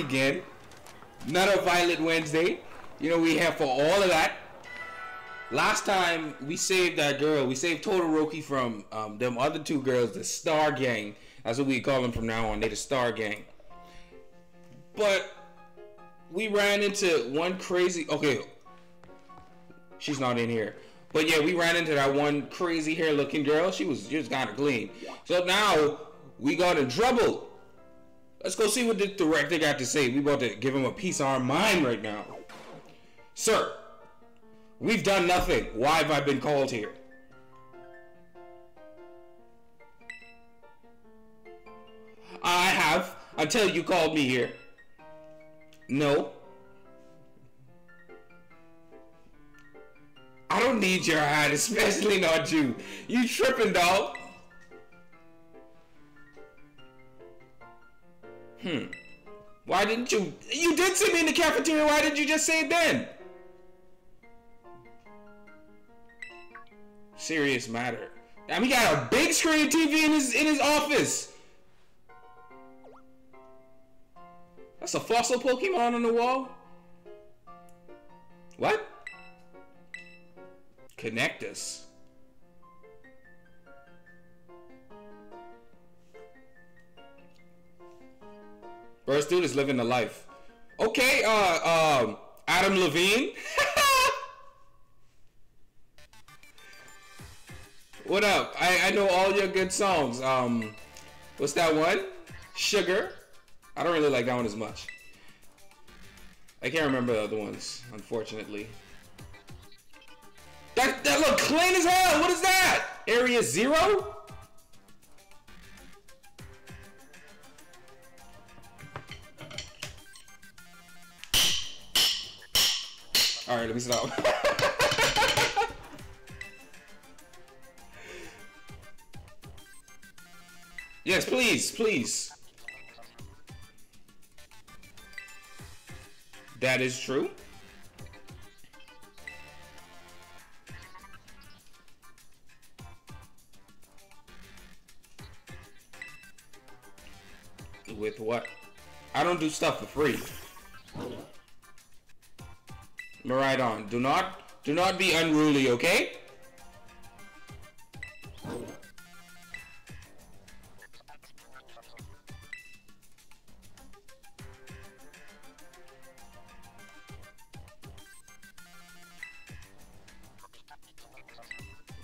again. Another Violet Wednesday. You know, we have for all of that. Last time we saved that girl. We saved Todoroki from um, them other two girls, the Star Gang. That's what we call them from now on. They the Star Gang. But we ran into one crazy. Okay, she's not in here. But yeah, we ran into that one crazy hair looking girl. She was just kind of clean. So now we got in trouble. Let's go see what the director got to say. We about to give him a piece of our mind right now. Sir, we've done nothing. Why have I been called here? I have until you called me here. No. I don't need your hat, especially not you. You tripping, dog. Hmm. Why didn't you? You did see me in the cafeteria. Why didn't you just say it then? Serious matter. Now he got a big screen TV in his in his office. That's a fossil Pokemon on the wall. What? Connect us. First dude is living the life. Okay, uh, um, Adam Levine. what up? I, I know all your good songs. Um, what's that one? Sugar. I don't really like that one as much. I can't remember the other ones, unfortunately. That that look clean as hell. What is that? Area zero? All right, let me stop. yes, please, please. That is true. With what? I don't do stuff for free. Right on. Do not, do not be unruly, okay?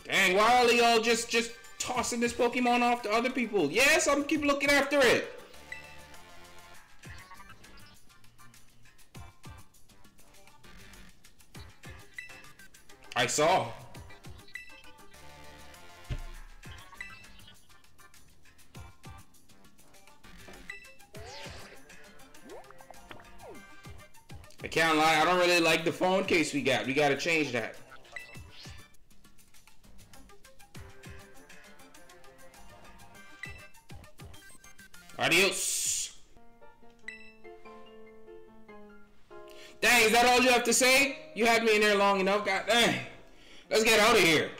Dang, why are y'all just just tossing this Pokemon off to other people? Yes, I'm keep looking after it. I saw. I can't lie, I don't really like the phone case we got. We gotta change that. Adios. Dang, is that all you have to say? You had me in there long enough. God dang. Let's get out of here.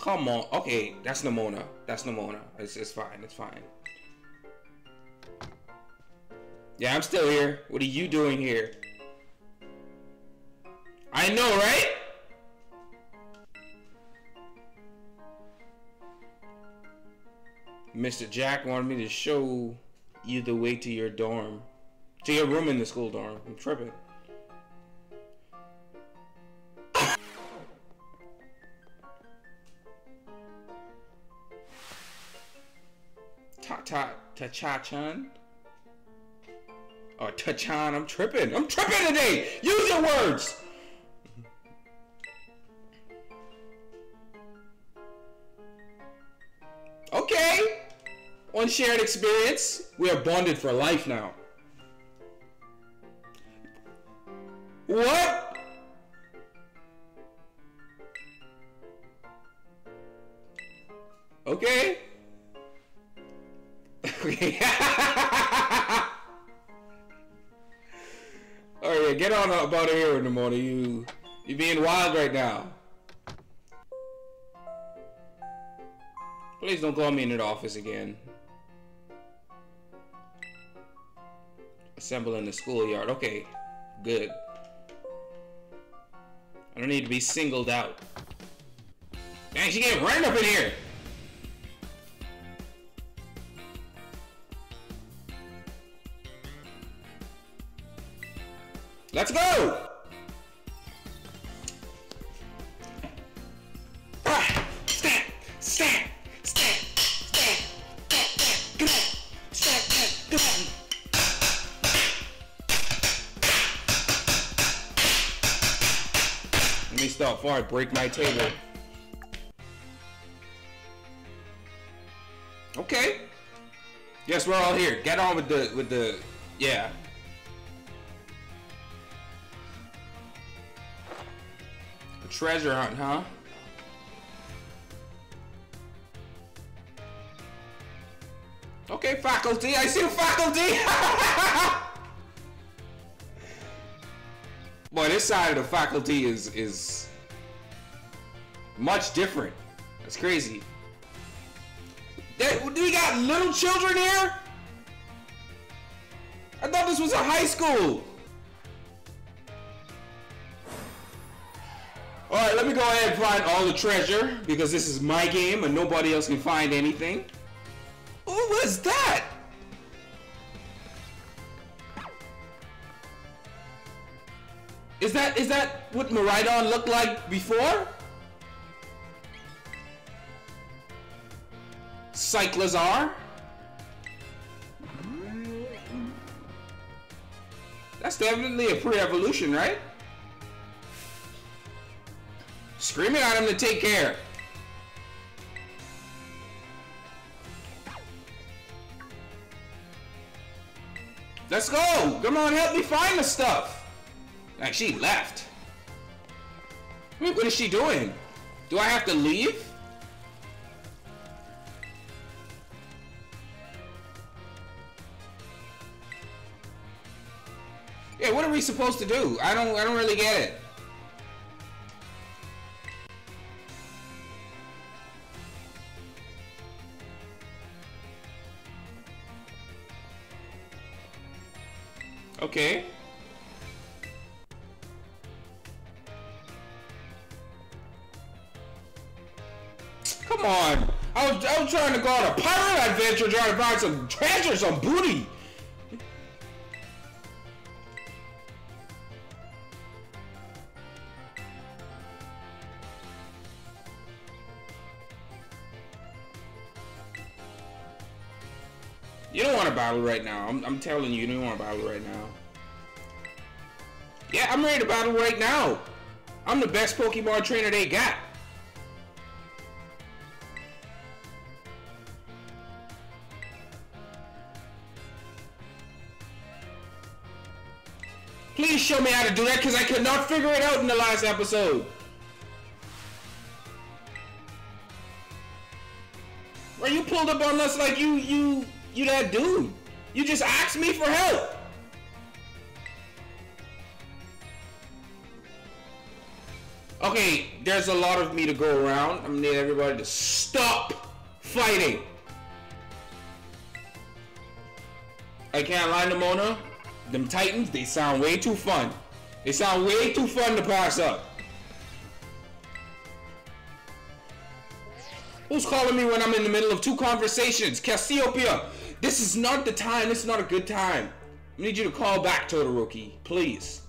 Come on. Okay, that's Nemona. That's Nemona. It's, it's fine. It's fine. Yeah, I'm still here. What are you doing here? I know, right? Mr. Jacq wanted me to show you the way to your dorm. To your room in the school dorm. I'm tripping. Ta ta cha chan. Or Tachan, I'm tripping. I'm tripping today. Use your words. Okay. One shared experience. We are bonded for life now. What? On about here in the morning. You you being wild right now. Please don't call me in the office again. Assemble in the schoolyard. Okay, good. I don't need to be singled out. Dang, she getting right up in here. Let's go! Let me stop before I break my table. Okay. Yes, we're all here. Get on with the with the yeah. Treasure hunt, huh? Okay, faculty. I see faculty. Boy, this side of the faculty is is much different. That's crazy. Do we got little children here? I thought this was a high school. All right, let me go ahead and find all the treasure because this is my game and nobody else can find anything. What was that? Is that is that what Miraidon looked like before? Cyclizar? That's definitely a pre-evolution, right? Screaming at him to take care. Let's go! Come on, help me find the stuff! Like, she left. Wait, what is she doing? Do I have to leave? Yeah, what are we supposed to do? I don't I don't really get it. Okay. Come on. I was, I was trying to go on a pirate adventure trying to find some treasure, some booty. You don't want to battle right now. I'm, I'm telling you, you don't want to battle right now. Yeah, I'm ready to battle right now. I'm the best Pokemon trainer they got. Please show me how to do that because I could not figure it out in the last episode. Where you pulled up on us like you you you that dude. You just asked me for help. Okay, there's a lot of me to go around. I'm gonna need everybody to stop fighting. I can't lie, Nemona. Them Titans, they sound way too fun. They sound way too fun to pass up. Who's calling me when I'm in the middle of two conversations? Cassiopeia, this is not the time. This is not a good time. I need you to call back, Todoroki, please.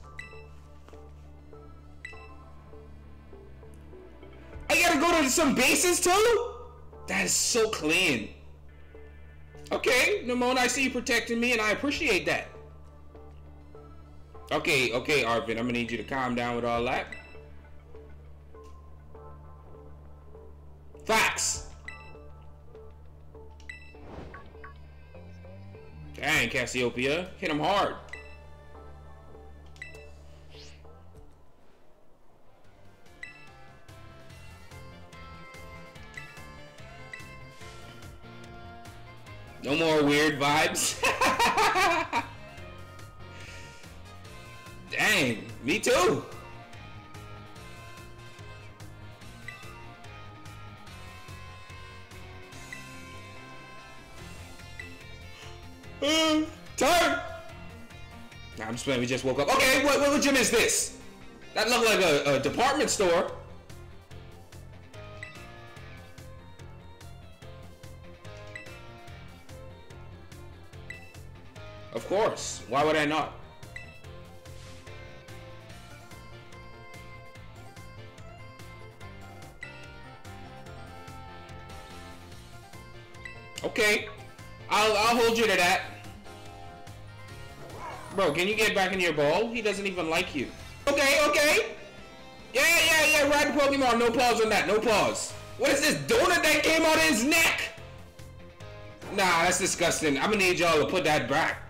I gotta go to some bases too? That is so clean. Okay, Nemona, I see you protecting me and I appreciate that. Okay, okay, Arven, I'm gonna need you to calm down with all that. Facts. Dang, Cassiopeia. Hit him hard. No more weird vibes. Dang, me too. Turn! Nah, I'm just playing. We just woke up. Okay, what, what gym is this? That looked like a, a department store. Not? Okay. I'll, I'll hold you to that. Bro, can you get back in your ball? He doesn't even like you. Okay, okay. Yeah, yeah, yeah, ride the Pokemon. No pause on that. No pause. What is this donut that came out of his neck? Nah, that's disgusting. I'm gonna need y'all to put that back.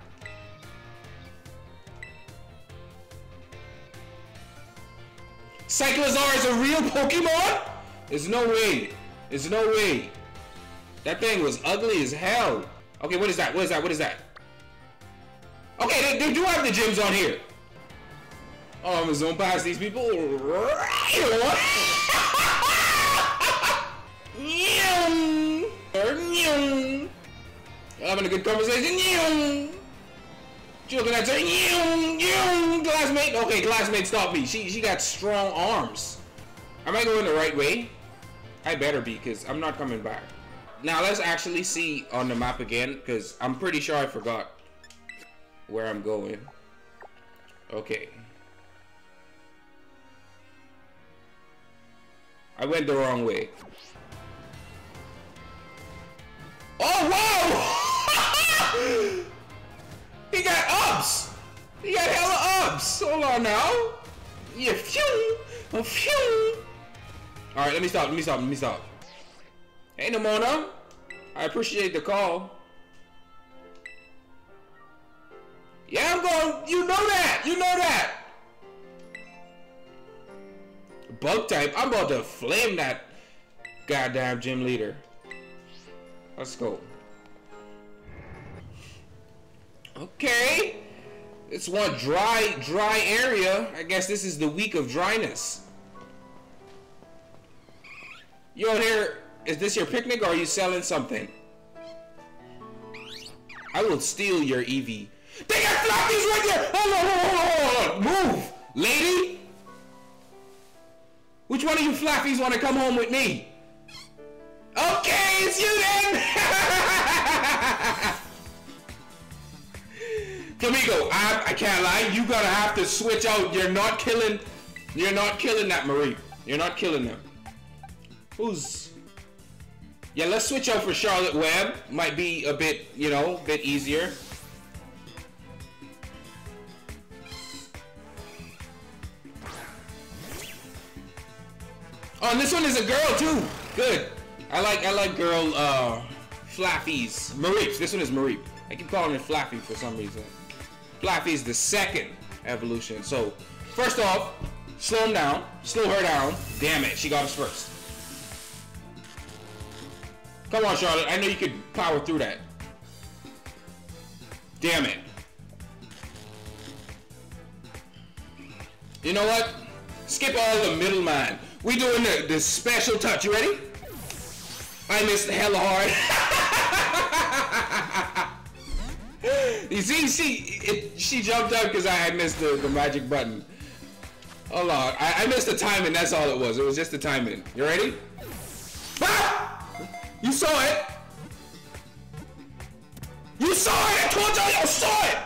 Cyclizar is a real Pokemon? There's no way. There's no way. That thing was ugly as hell. Okay, what is that? What is that? What is that? Okay, they, they do have the gyms on here. Oh, I'm gonna zone past these people. Having a good conversation. She looking at her. Classmate. Okay, classmate, stop me. She she got strong arms. Am I going the right way? I better be, because I'm not coming back. Now let's actually see on the map again, because I'm pretty sure I forgot where I'm going. Okay. I went the wrong way. Oh, whoa! he got ups! He got hella ups! Hold on now. Yeah, phew! Oh, phew! Alright, let me stop, let me stop, let me stop. Hey, Nemona. I appreciate the call. Yeah, I'm going. You know that. You know that. Bug type. I'm about to flame that goddamn gym leader. Let's go. Okay. It's one dry, dry area. I guess this is the week of dryness. You here, is this your picnic or are you selling something? I will steal your Eevee. They got floppies right there! Hold on, hold on, hold on, Move! Lady? Which one of you floppies want to come home with me? Okay, it's you then! Flamigo, I, I can't lie, you gotta have to switch out. You're not killing, you're not killing that Marie. You're not killing them. Who's... Yeah, let's switch out for Charlotte Webb. Might be a bit, you know, a bit easier. Oh, and this one is a girl too. Good. I like I like girl uh Flaaffies. Mareep. This one is Mareep. I keep calling it Flaaffy for some reason. Flaaffy is the second evolution. So first off, slow him down. Slow her down. Damn it, she got us first. Come on, Charlotte. I know you could power through that. Damn it. You know what? Skip all the middleman. We doing the, the special touch. You ready? I missed hella hard. you see, she it, she jumped up because I had missed the, the magic button. Hold on. I, I missed the timing. That's all it was. It was just the timing. You ready? Ah! You saw it. You saw it. I told y'all y'all saw it.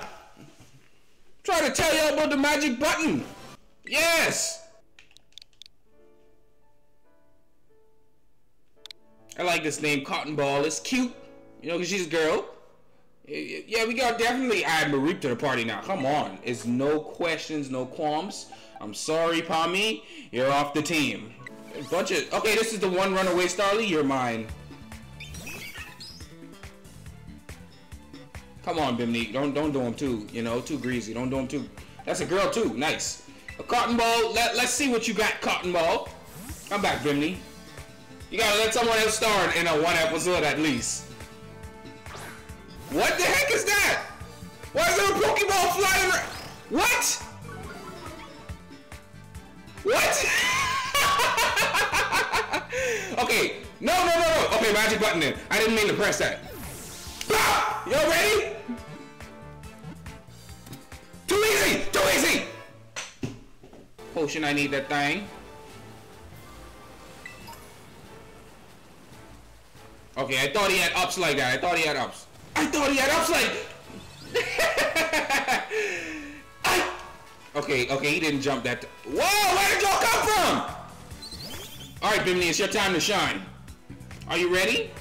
Trying to tell y'all about the magic button. Yes. I like this name, Cotton Ball. It's cute, you know, because she's a girl. Yeah, we got definitely add Mareep to the party now. Come on. It's no questions, no qualms. I'm sorry, Pawmi. You're off the team. Bunch of... Okay, this is the one runaway Starly. You're mine. Come on, Bimini. Don't don't do him too, you know, too greasy. Don't do him too... That's a girl, too. Nice. A Cotton Ball. Let, let's see what you got, Cotton Ball. Come back, Bimini. You gotta let someone else star in a one episode at least. What the heck is that? Why is there a Pokeball flying around? What? What? okay, no, no, no, no. Okay, magic button in. I didn't mean to press that. Ah! Y'all ready? Too easy! Too easy! Potion, I need that thing. Okay, I thought he had ups like that. I thought he had ups. I thought he had ups like... I... Okay, okay, he didn't jump that... Whoa, where did y'all come from? Alright, Bimini, it's your time to shine. Are you ready?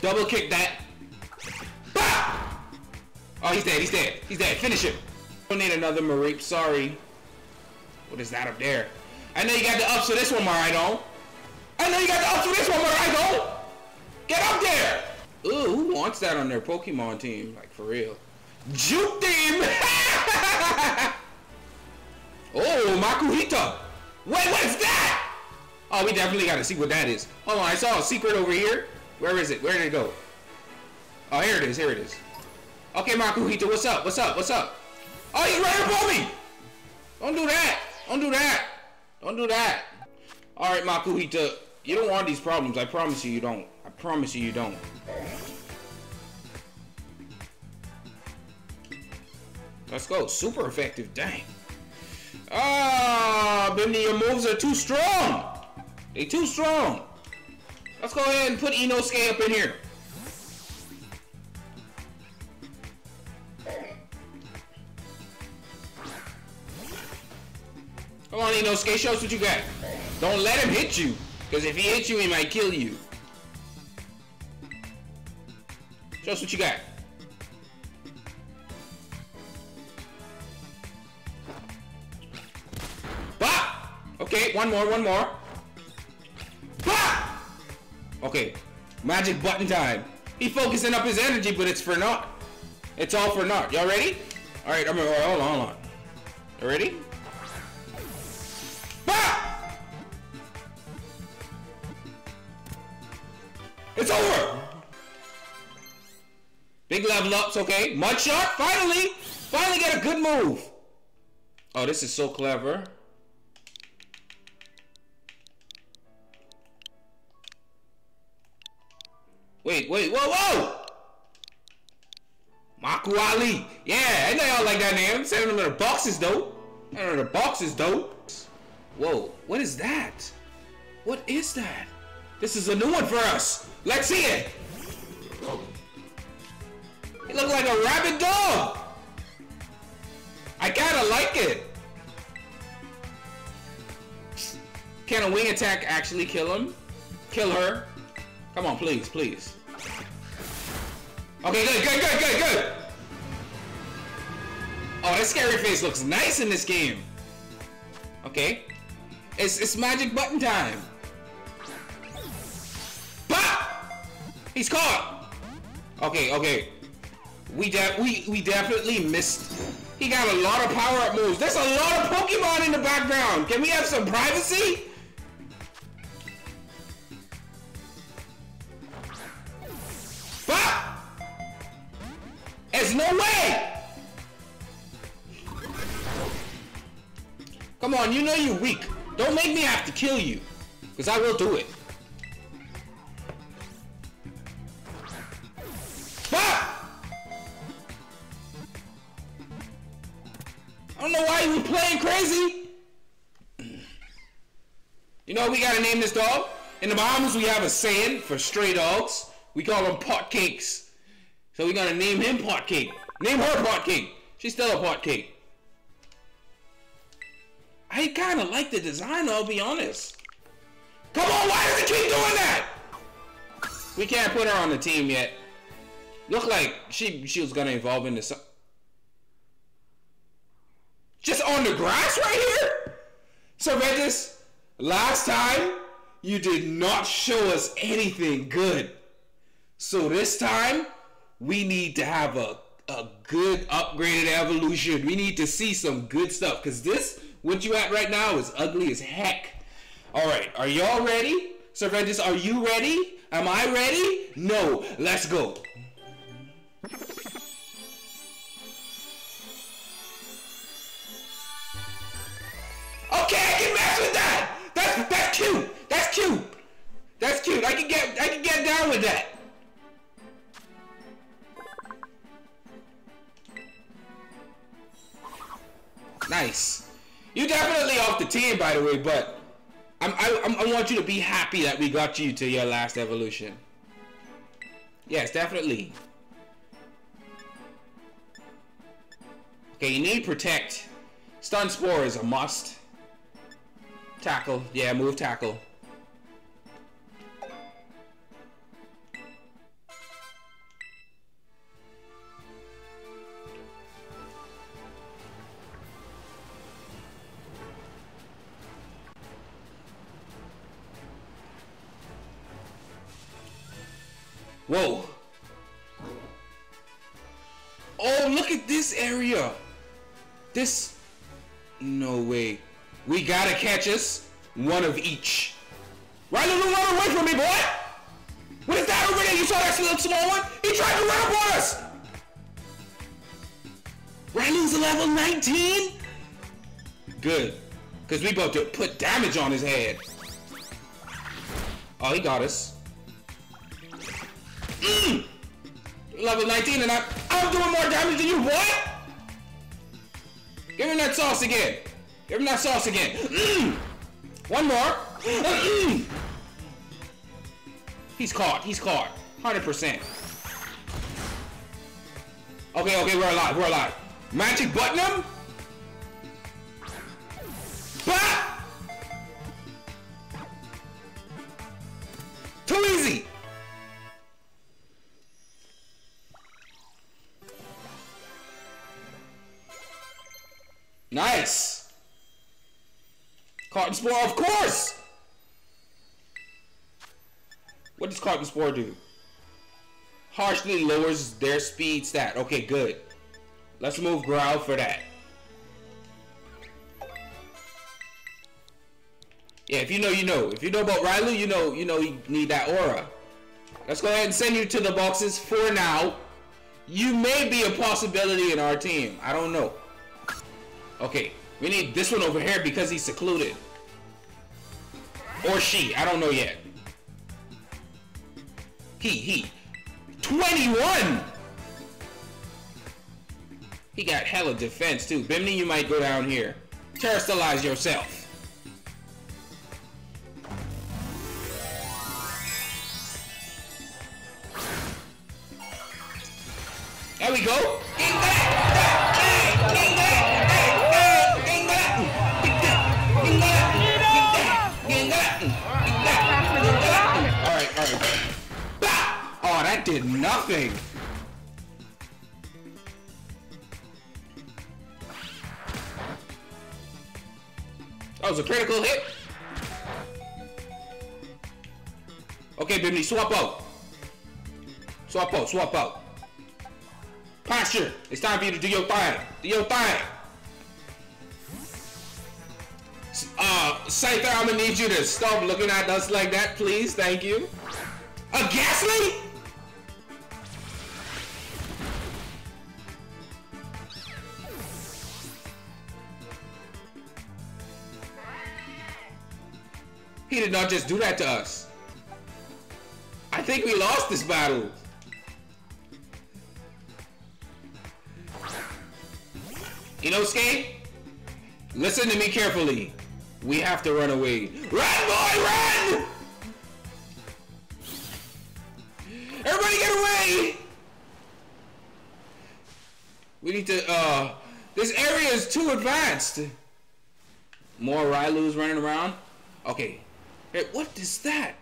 Double kick that. Bah! Oh, he's dead, he's dead. He's dead. Finish him. Don't need another Mareep, sorry. What is that up there? I know you got the ups for this one, Miraidon. I know you got the ups for this one, Miraidon. Get up there! Ooh, who wants that on their Pokemon team? Like, for real. Juke team! oh, Makuhita! Wait, what is that? Oh, we definitely gotta see what that is. Hold on, I saw a secret over here. Where is it? Where did it go? Oh, here it is. Here it is. Okay, Makuhita, what's up? What's up? What's up? Oh, he's right above me! Don't do that! Don't do that! Don't do that! Alright, Makuhita, you don't want these problems. I promise you, you don't. I promise you, you don't. Let's go. Super effective. Dang. Ah, Bimini, your moves are too strong. They too strong. Let's go ahead and put Inosuke up in here. Come on, Inosuke, show us what you got. Don't let him hit you, because if he hits you, he might kill you. Show us what you got. Bah! Okay, one more, one more. Bah! Okay, magic button time. He focusing up his energy, but it's for naught. It's all for naught. Y'all ready? All right, I'm gonna hold on, hold on. You ready? It's over. Big level ups, okay. Mud shot, finally, finally get a good move. Oh, this is so clever. Wait, wait, whoa, whoa! Maku Ali. Yeah, I know y'all like that name. In the boxes, though. In the boxes, though. Whoa, what is that? What is that? This is a new one for us. Let's see it. He looked like a rabid dog. I kinda like it. Can a wing attack actually kill him? Kill her? Come on, please, please. Okay, good, good, good, good, good. Oh, that scary face looks nice in this game. Okay. It's, it's magic button time. He's caught. Okay, okay. We we we definitely missed. He got a lot of power up moves. There's a lot of Pokemon in the background. Can we have some privacy? Bah! There's no way! Come on, you know you're weak. Don't make me have to kill you. Because I will do it. Know why you playing crazy. You know we gotta name this dog? In the Bahamas we have a saying for stray dogs. We call them pot cakes. So we're gonna name him pot cake. Name her pot cake. She's still a pot cake. I kind of like the design, I'll be honest. Come on, why does it keep doing that? We can't put her on the team yet. Look like she she was gonna evolve into some. Just on the grass right here? Cervantes, last time you did not show us anything good. So this time we need to have a, a good upgraded evolution. We need to see some good stuff because this what you at right now is ugly as heck. All right, are y'all ready? Cervantes, are you ready? Am I ready? No, let's go. okay, I can mess with that. That's that's cute. That's cute. That's cute. I can get I can get down with that. Nice. You definitely off the team, by the way, but I'm, I, I want you to be happy that we got you to your last evolution. Yes, definitely. Okay, you need Protect. Stun Spore is a must. Tackle. Yeah, move tackle. Us one of each. Right, little run away from me, boy. What is that over there? You saw that little small one? He tried to run up on us. Riolu's a level 19? Good. Because we to put damage on his head. Oh, he got us. Mm. Level 19 and I, I'm doing more damage than you, boy! Give him that sauce again. Give him that sauce again. Mm. One more. Mm. He's caught. He's caught. 100%. Okay, okay, we're alive. We're alive. Magic button him? Bah! What does Cotton Spore do? Harshly lowers their speed stat. Okay, good. Let's move Growl for that. Yeah, if you know, you know. If you know about Riolu, you know, you know you need that aura. Let's go ahead and send you to the boxes for now. You may be a possibility in our team. I don't know. Okay, we need this one over here because he's secluded. Or she, I don't know yet. He, he. 21! He got hella defense too. Bimini, you might go down here. Terastallize yourself. There we go. Did nothing. That was a critical hit. Okay, Bimini, swap out. Swap out, swap out. Posture. It's time for you to do your thing. Do your thing. Uh, Scyther, I'm gonna need you to stop looking at us like that, please. Thank you. A Gastly? He did not just do that to us. I think we lost this battle. Inosuke, listen to me carefully. We have to run away. Run, boy, run! Everybody get away! We need to, uh, this area is too advanced. More Riolus running around. Okay. Hey, what is that?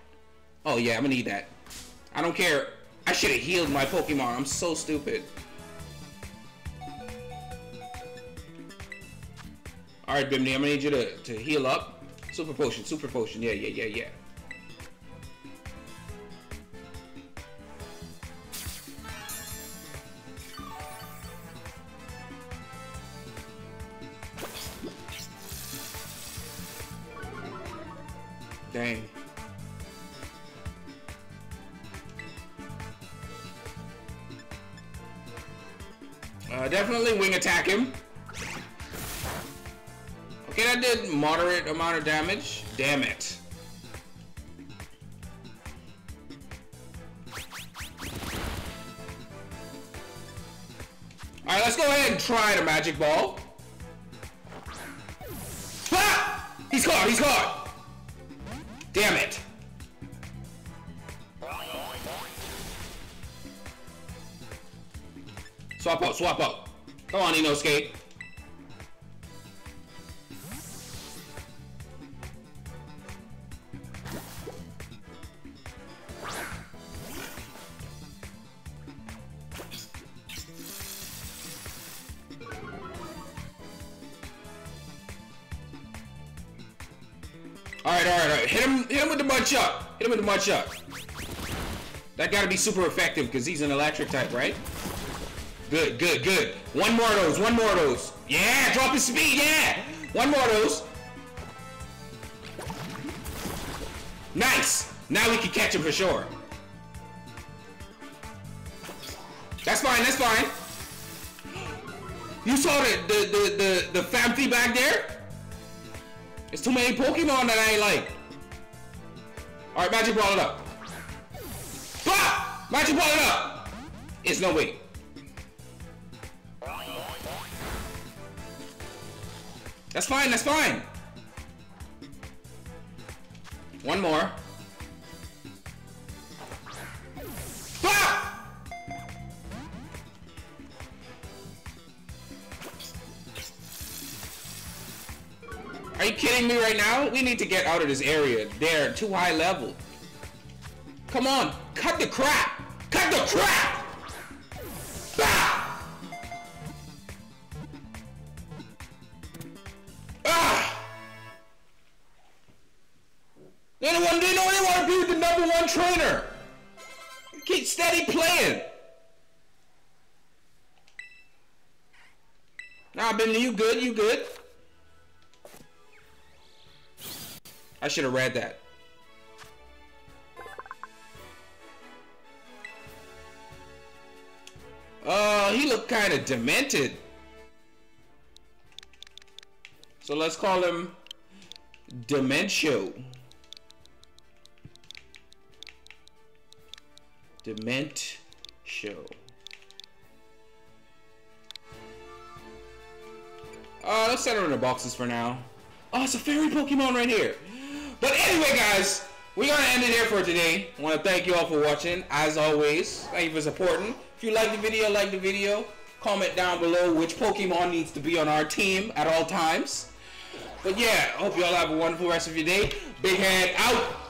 Oh yeah, I'm gonna need that. I don't care. I should have healed my Pokemon. I'm so stupid. Alright, Bimini, I'm gonna need you to, to heal up. Super potion, super potion. Yeah, yeah, yeah, yeah. Dang. Uh, definitely wing attack him. Okay, that did moderate amount of damage. Damn it. Alright, let's go ahead and try the magic ball. Ah! He's caught, he's caught! Swap out. Come on, Inosuke. Alright, alright, alright. Hit him hit him with the mud chuck. Hit him with the mud chuck. That gotta be super effective because he's an electric type, right? Good, good, good. One more of those, one more of those. Yeah, drop his speed, yeah! One more of those. Nice! Now we can catch him for sure. That's fine, that's fine. You saw the the the the, the family back there? It's too many Pokemon that I ain't like. Alright, Magic Ball it up. Ah! Magic Ball it up! It's no way. That's fine, that's fine. One more. Ah! Are you kidding me right now? We need to get out of this area. They're too high level. Come on, cut the crap! Cut the crap! You good? I should have read that. Uh, he looked kind of demented. So let's call him Dementio. Dement Uh, let's set her in the boxes for now. Oh, it's a fairy Pokemon right here. But anyway, guys, we're gonna end it here for today. I want to thank you all for watching. As always, thank you for supporting. If you like the video, like the video. Comment down below which Pokemon needs to be on our team at all times. But yeah, I hope you all have a wonderful rest of your day. Big Head out.